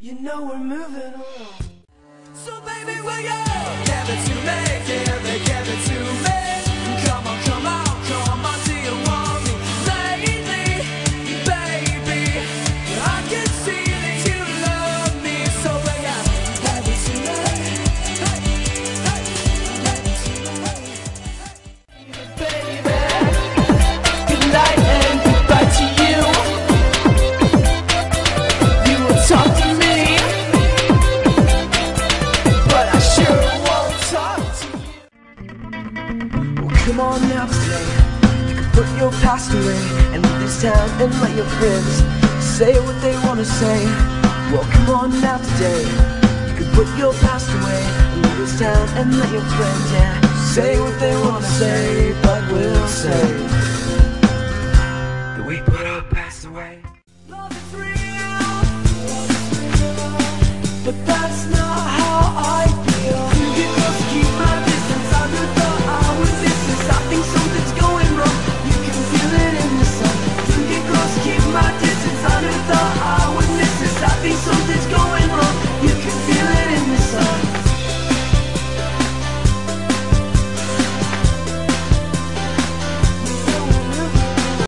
You know we're moving on. So baby, will you give it to me? Give it, give it to me. Come on, come on, come on, do you want me lately, baby? I can see that you love me, so give it to me? Hey, hey, give it to me. Baby, come on now, today. You can put your past away and leave this town and let your friends say what they want to say. Well, come on now, today. You can put your past away and leave this town and let your friends, yeah, say what they want to say. But we'll say that we put our past away. Love is real, but that's not